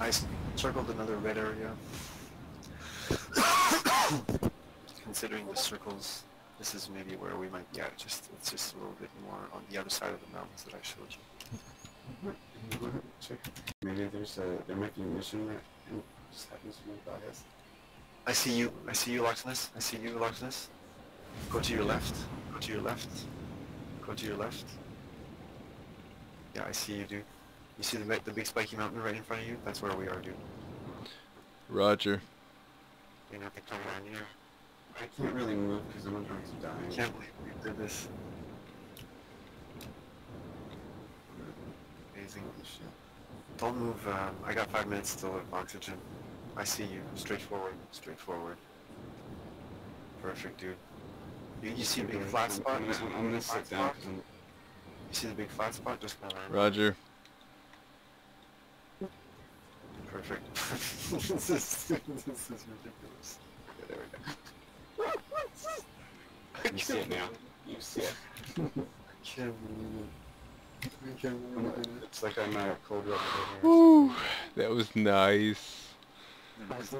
I circled another red area. Considering the circles, this is maybe where we might be at. Just it's just a little bit more on the other side of the mountains that I showed you. Check. Maybe there's a there might be a mission that just happens to be. I see you. I see you, Loxness. I see you, Loxness. Go to your left. Go to your left. Go to your left. Yeah, I see you, dude. You see the the big spiky mountain right in front of you? That's where we are, dude. Roger. You're not gonna have come around here. I can't really move because I'm under to die. I can't believe we did this. Amazing. Holy shit. Don't move. Um, I got five minutes still of oxygen. I see you. Straight forward. Straight forward. Perfect, dude. You, you see the big Okay, flat I'm- spot? I'm, gonna, I'm gonna sit down spot? You see the big flat spot? Just come around. Roger. Perfect. this, is, this is ridiculous. Okay, there we go. You see it now. You see it. I can't believe it. I can't believe it. It's like I'm a cold rubber. Woo. That was nice. I was